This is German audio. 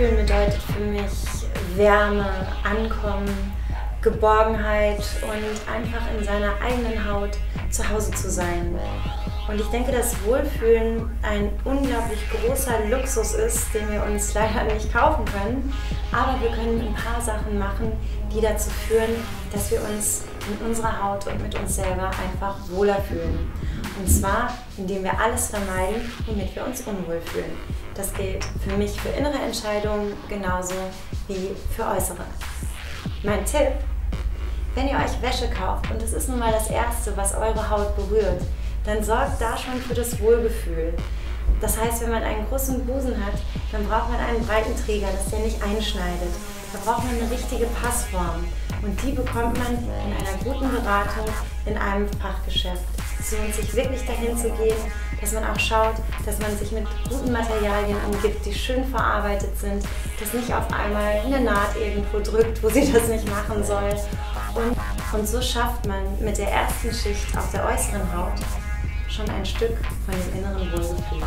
Mitfühlen bedeutet für mich Wärme, Ankommen, Geborgenheit und einfach in seiner eigenen Haut zu Hause zu sein. Und ich denke, dass Wohlfühlen ein unglaublich großer Luxus ist, den wir uns leider nicht kaufen können. Aber wir können ein paar Sachen machen, die dazu führen, dass wir uns in unserer Haut und mit uns selber einfach wohler fühlen. Und zwar, indem wir alles vermeiden, womit wir uns unwohl fühlen. Das gilt für mich für innere Entscheidungen genauso wie für äußere. Mein Tipp, wenn ihr euch Wäsche kauft und es ist nun mal das Erste, was eure Haut berührt, dann sorgt da schon für das Wohlgefühl. Das heißt, wenn man einen großen Busen hat, dann braucht man einen breiten Träger, dass der nicht einschneidet. Da braucht man eine richtige Passform. Und die bekommt man in einer guten Beratung in einem Fachgeschäft. Lohnt sich wirklich dahin zu gehen, dass man auch schaut, dass man sich mit guten Materialien umgibt, die schön verarbeitet sind, dass nicht auf einmal eine Naht irgendwo drückt, wo sie das nicht machen soll. Und, und so schafft man mit der ersten Schicht auf der äußeren Haut schon ein Stück von dem inneren Wohlgefühl.